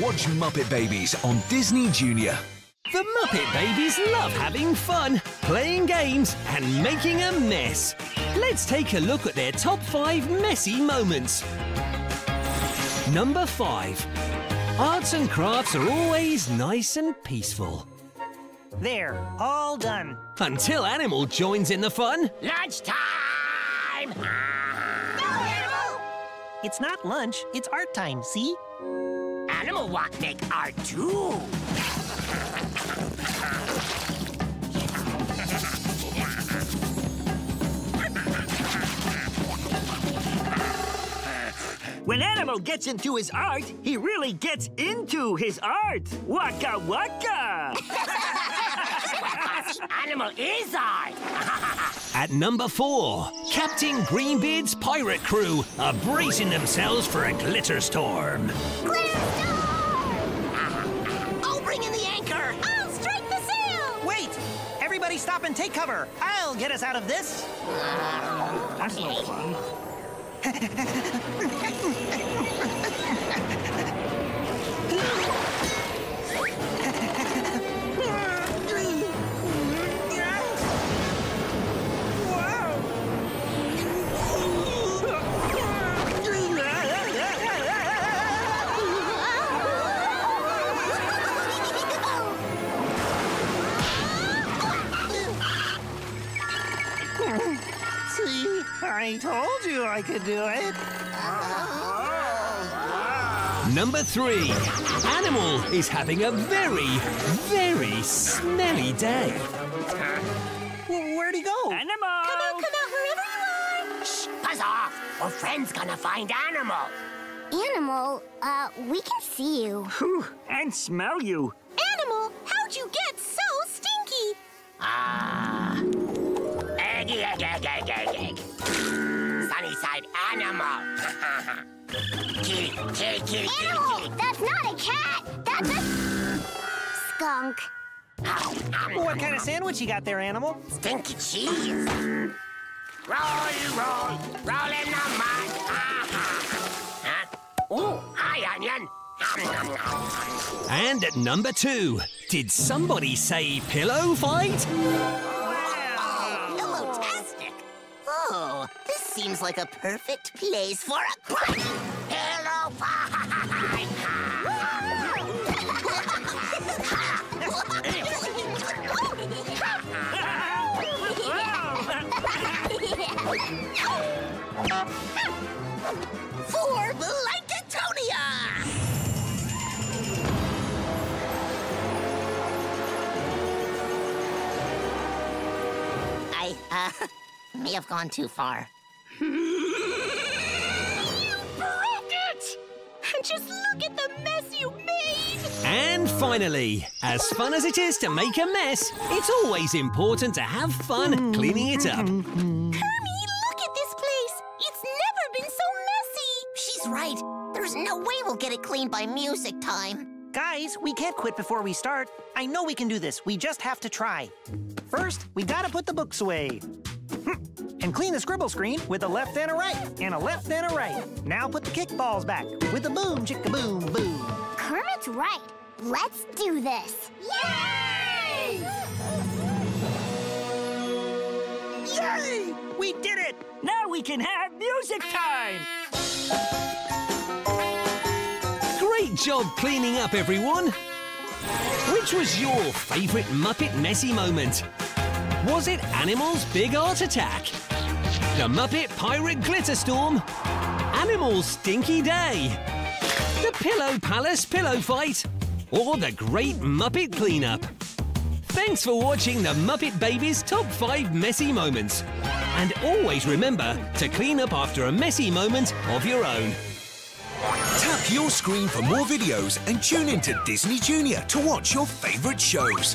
Watch Muppet Babies on Disney Junior. The Muppet Babies love having fun, playing games, and making a mess. Let's take a look at their top five messy moments. Number five. Arts and crafts are always nice and peaceful. There, all done. Until Animal joins in the fun. Lunchtime! It's not lunch, it's art time, see? Animal want make art too. When Animal gets into his art, he really gets into his art. Waka waka! Animal is art. At number four, Captain Greenbeard's pirate crew are bracing themselves for a glitter storm. I'll Stop and take cover. I'll get us out of this. That's no fun. I told you I could do it. Number three, Animal is having a very, very smelly day. Well, where'd he go? Animal! Come out, come out, wherever you are! Shh, buzz off. Our friend's gonna find Animal. Animal, uh, we can see you. Whew, and smell you. Animal, how'd you get so stinky? Ah. Sunnyside Animal. kitty, kitty, kitty, kitty, Animal, kitty. that's not a cat! That's a skunk. What kind of sandwich you got there, Animal? Stinky cheese. Roll, roll, roll in the mud. Uh-huh. huh? Ooh, hi, onion. And at number two, did somebody say pillow fight? Hello-tastic. Oh, this seems like a perfect place for a party. Hello, For Blanketonia! I, uh, may have gone too far. Broke it! Just look at the mess you made! And finally, as fun as it is to make a mess, it's always important to have fun cleaning it up. Kermie, look at this place! It's never been so messy! She's right. There's no way we'll get it cleaned by music time. Guys, we can't quit before we start. I know we can do this. We just have to try. First, we gotta put the books away. And clean the scribble screen with a left and a right, and a left and a right. Now put the kickballs back with a boom, chicka boom, boom. Kermit's right. Let's do this. Yay! Yay! We did it! Now we can have music time! Great job cleaning up, everyone! Which was your favourite Muppet messy moment? Was it Animal's Big Art Attack? The Muppet Pirate Glitter Storm? Animal's Stinky Day? The Pillow Palace Pillow Fight? Or the Great Muppet Cleanup? Thanks for watching the Muppet Babies Top 5 Messy Moments. And always remember to clean up after a messy moment of your own. Tap your screen for more videos and tune into Disney Junior to watch your favorite shows.